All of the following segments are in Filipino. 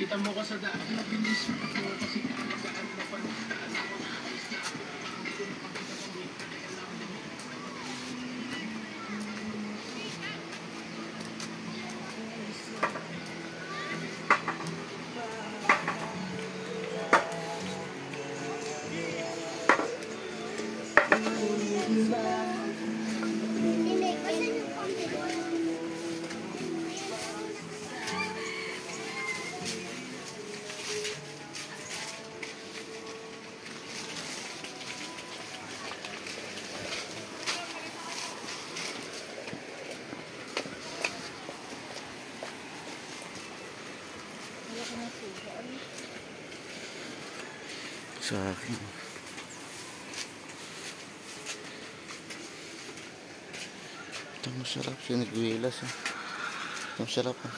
Kita mo ko sa daan, mabilis mo ako kasi kanagaan na pa. Alam ko na ayos na ako. Kung pakita Sa akin. Ito masarap. Siniguilas ah. Ito masarap ah.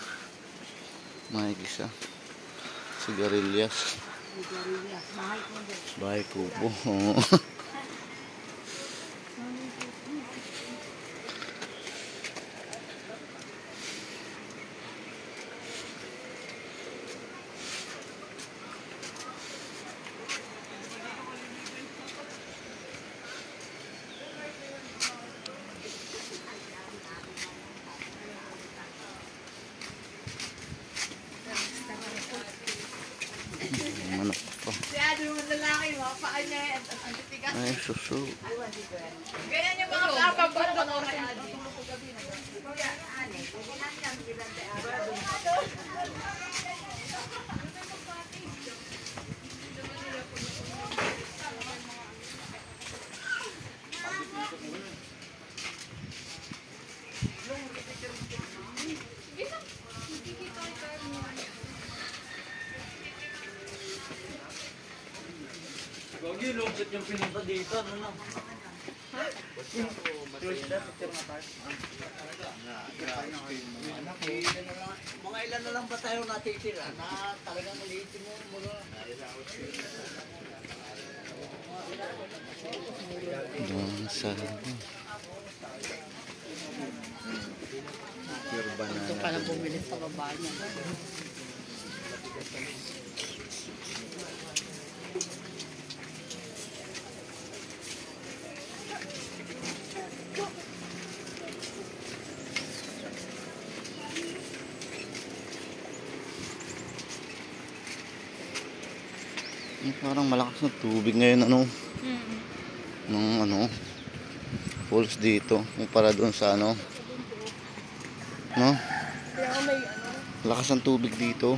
Mahigis ah. Sigarilyas. Bahay kubo. Oo. Manok pa. Si Ado yung lalaki, mga paa niya, ang ang titigas. Ay, susu. Ganyan yung mga kapabando ko kay Adi. Gogi, lungkot yung pinunta dito, ano na? Mga ilan na lang ba tayo natitira na talagang ulitin mo mula? Ang sarap. Pure banana. Ito pala bumili sa baba niya. Parang malakas na tubig ngayon ano. Nung ano. Falls dito. Kumpara doon sa ano. No? Ano, Lakas ng tubig dito.